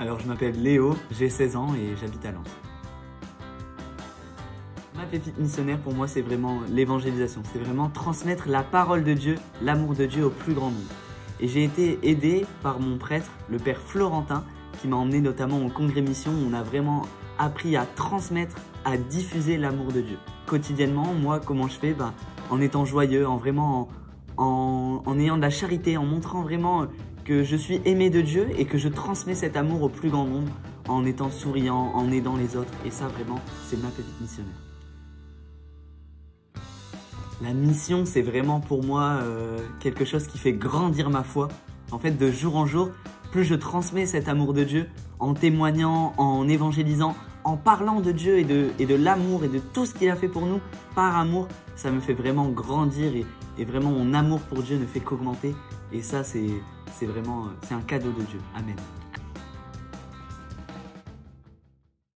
Alors je m'appelle Léo, j'ai 16 ans et j'habite à Lens. Ma pépite missionnaire pour moi c'est vraiment l'évangélisation, c'est vraiment transmettre la parole de Dieu, l'amour de Dieu au plus grand nombre. Et j'ai été aidé par mon prêtre, le père Florentin, qui m'a emmené notamment au congrès mission où on a vraiment appris à transmettre, à diffuser l'amour de Dieu. Quotidiennement, moi, comment je fais? Ben, En étant joyeux, en vraiment en, en, ayant de la charité, en montrant vraiment je suis aimé de Dieu et que je transmets cet amour au plus grand nombre en étant souriant, en aidant les autres. Et ça, vraiment, c'est ma petite missionnaire. La mission, c'est vraiment pour moi euh, quelque chose qui fait grandir ma foi. En fait, de jour en jour, plus je transmets cet amour de Dieu en témoignant, en évangélisant, en parlant de Dieu et de, l'amour et de tout ce qu'il a fait pour nous par amour, ça me fait vraiment grandir et, vraiment mon amour pour Dieu ne fait qu'augmenter. Et ça, c'est vraiment c'est un cadeau de Dieu. Amen.